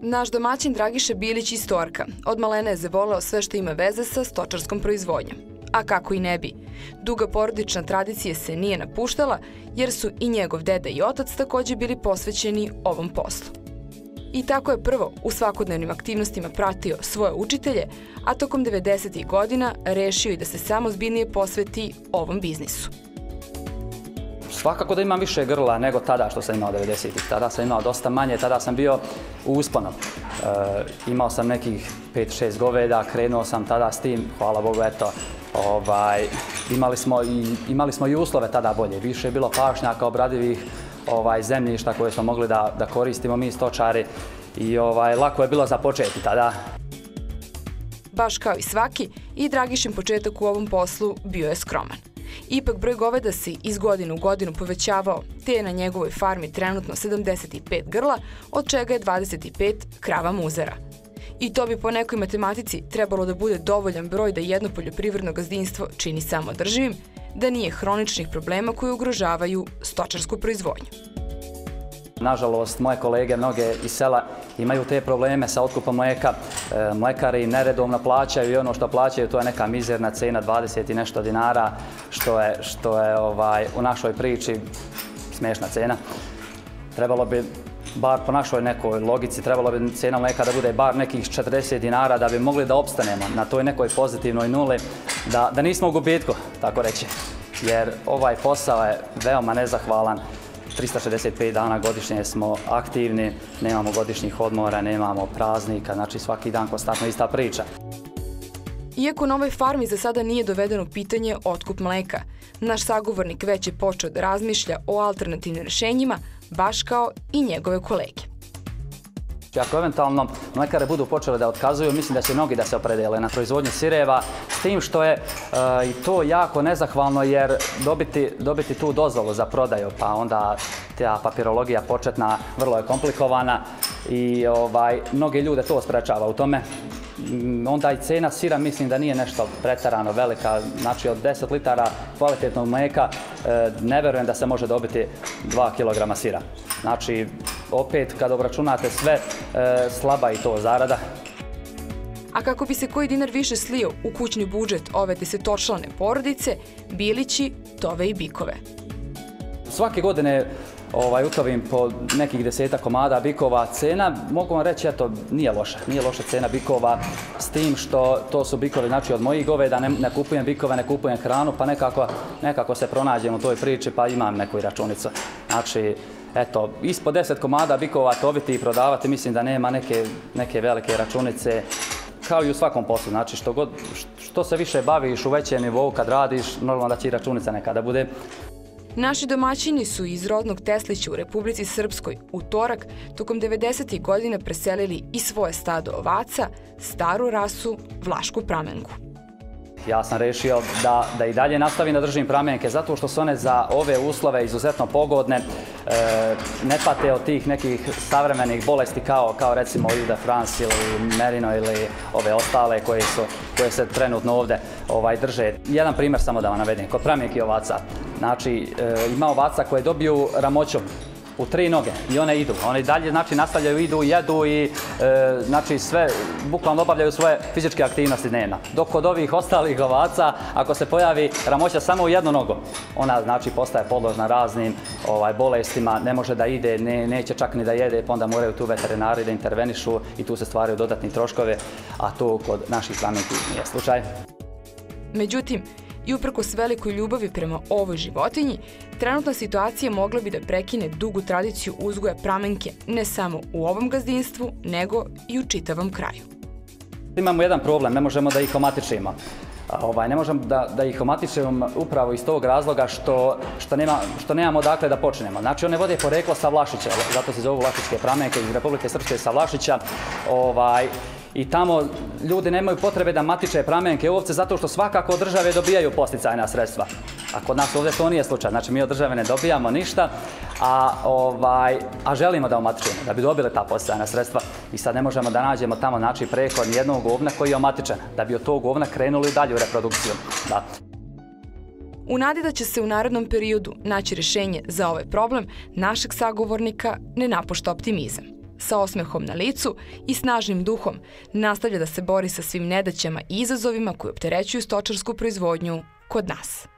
Naš domaćin Dragiša Bilić iz Torka od malene je zavoleo sve što ima veze sa stočarskom proizvodnjom. A kako i ne bi. Duga porodična tradicija se nije napuštala jer su i njegov deda i otac takođe bili posvećeni ovom poslu. I tako je prvo u svakodnevnim aktivnostima pratio svoje učitelje, a tokom 90. godina rešio i da se samo posveti ovom biznisu. Svakako da imam više grla nego tada što sam imao 90-ih. Tada sam imao dosta manje, tada sam bio u usponom. E, imao sam nekih 5-6 goveda, krenuo sam tada s tim, hvala Bogu, eto, ovaj, imali, smo i, imali smo i uslove tada bolje. Više je bilo pašnjaka, obradivih ovaj, zemljišta koje smo mogli da, da koristimo mi stočari i ovaj, lako je bilo započeti tada. Baš kao i svaki, i Dragišin početak u ovom poslu bio je skroman. Ipak broj goveda se iz godine u godinu povećavao, te je na njegovoj farmi trenutno 75 grla, od čega je 25 krava muzera. I to bi po nekoj matematici trebalo da bude dovoljan broj da jedno poljoprivredno gazdinstvo čini samodrživim, da nije hroničnih problema koji ugrožavaju stočarsku proizvodnju. Nažalost, moje kolege, mnoge iz sela imaju te probleme sa otkupom mleka. E, mlekari neredovno plaćaju i ono što plaćaju to je neka mizerna cena 20 i nešto dinara, što je, što je ovaj, u našoj priči smiješna cena. Trebalo bi bar po našoj nekoj logici, trebalo bi cena mleka da bude bar nekih 40 dinara da bi mogli da opstanemo na toj nekoj pozitivnoj nuli, da, da nismo u gubitku, tako reći. Jer ovaj posao je veoma nezahvalan. 365 dana godišnje smo aktivni, nemamo godišnjih odmora, nemamo praznika, znači svaki dan konstantno ista priča. Iako na ovoj farmi za sada nije dovedeno pitanje otkup mleka, naš sagovornik već je počeo da razmišlja o alternativnim rešenjima, baš kao i njegove kolege. Ako eventualno mlekare budu počele da otkazuju, mislim da će mnogi da se opredele na proizvodnju sireva, s tim što je uh, i to jako nezahvalno jer dobiti, dobiti tu dozvolu za prodaju, pa onda ta papirologija početna vrlo je komplikovana i ovaj, mnoge ljude to sprečava u tome. Mm, onda i cena sira mislim da nije nešto pretarano velika. Znači od 10 litara kvalitetnog mleka e, ne verujem da se može dobiti 2 kg sira. Znači opet kad obračunate sve e, slaba i to zarada. A kako bi se koji dinar više slio u kućni budžet ove desetočlane porodice, bilići tove i bikove. Svake godine ovaj, utovim po nekih deseta komada bikova. Cena, mogu vam reći, eto, nije loša. Nije loša cena bikova s tim što to su bikovi, znači od mojih goveda ne, ne kupujem bikove, ne kupujem hranu, pa nekako, nekako se pronađem u toj priči, pa imam neku računicu. Znači, eto, ispod 10 komada bikova toviti i prodavati, mislim da nema neke, neke velike računice kao i u svakom poslu, znači što, god, što se više baviš u većem nivou kad radiš, normalno da će i računica nekada bude. Naši domaćini su iz rodnog Teslića u Republici Srpskoj u torak tokom 90. godina preselili i svoje stado ovaca, staru rasu Vlašku pramenku. Ja sam rešio da, da i dalje nastavim da držim pramenke zato što su one za ove uslove izuzetno pogodne. E, ne pate od tih nekih savremenih bolesti kao, kao recimo de France ili Merino ili ove ostale koje, su, koje se trenutno ovde ovaj, drže. Jedan primer samo da vam navedem. Kod pramenke ovaca. Znači, e, ima ovaca koje dobiju ramoćom u tri noge i one idu. One dalje znači nastavljaju, idu, jedu i e, znači sve bukvalno obavljaju svoje fizičke aktivnosti dnevno. Dok kod ovih ostalih ovaca, ako se pojavi ramoća samo u jednu nogu, ona znači postaje podložna raznim ovaj bolestima, ne može da ide, ne, neće čak ni da jede, pa onda moraju tu veterinari da intervenišu i tu se stvaraju dodatni troškove, a to kod naših plamenki nije slučaj. Međutim, i uprkos velikoj ljubavi prema ovoj životinji, trenutna situacija mogla bi da prekine dugu tradiciju uzgoja pramenke ne samo u ovom gazdinstvu, nego i u čitavom kraju. Imamo jedan problem, ne možemo da ih omatičimo. Ovaj, ne možemo da, da ih omatičemo upravo iz tog razloga što, što, nema, što nemamo dakle da počnemo. Znači one vode poreklo sa Vlašića, zato se zovu Vlašićke pramenke iz Republike Srpske sa Vlašića. Ovaj, i tamo ljudi nemaju potrebe da matiče pramenke ovce zato što svakako od države dobijaju posticajna sredstva. A kod nas ovdje to nije slučaj. Znači mi od države ne dobijamo ništa, a, ovaj, a želimo da omatičemo, da bi dobili ta posticajna sredstva. I sad ne možemo da nađemo tamo znači, preko jednog govna koji je omatičen, da bi od tog govna krenuli dalje u reprodukciju. Da. U nadi da će se u narodnom periodu naći rešenje za ovaj problem, našeg sagovornika ne napošta optimizam. Sa osmehom na licu i snažnim duhom nastavlja da se bori sa svim nedaćama i izazovima koji opterećuju stočarsku proizvodnju kod nas.